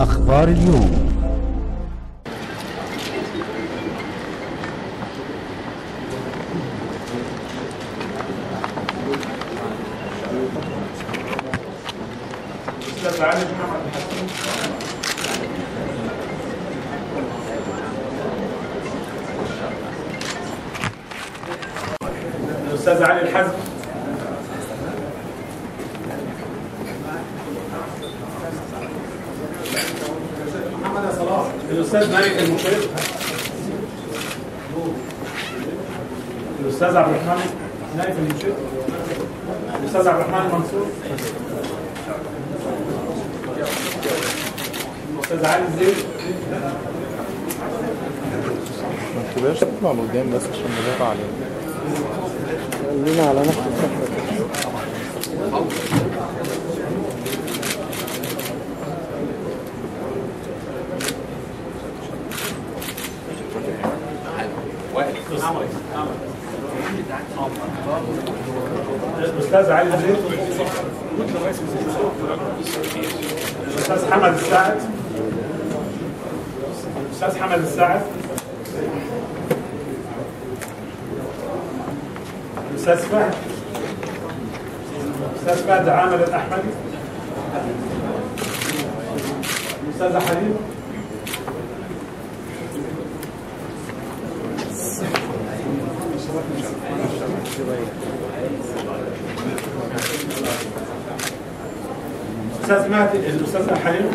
أخبار اليوم. الاستاذ علي الحزم. الأستاذ مالك المشير الأستاذ عبد الرحمن نائب المشير الأستاذ عبد الرحمن المنصور أستاذ علي الزين ما تبقاش تطلع لقدام بس عشان ندافع عليه خلينا على نفس الصفحة الاستاذ علي الزين الاستاذ حمد الساعد. الاستاذ حمد الساعد. الاستاذ فهد. الاستاذ فهد عامر الأحمدي. الاستاذ حليم. الاستاذ مهدي الأستاذ حليم.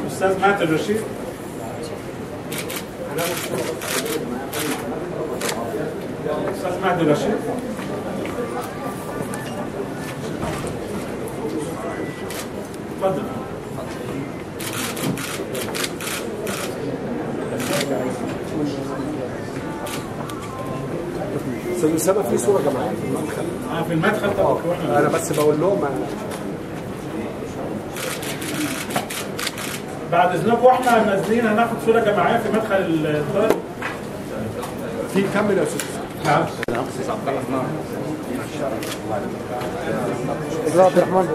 الاستاذ مهدي الرشيد. الاستاذ مهدي الرشيد. تفضل. أستاذ اسامه في صورة جماعيه في المدخل آه في المدخل طبعا. وإحنا أنا بس بقول لهم بعد إذنكم وإحنا نازلين هناخد صورة جماعية في مدخل الطالب في كمل يا أستاذ؟ نعم. عبد الرحمن عبد الرحمن.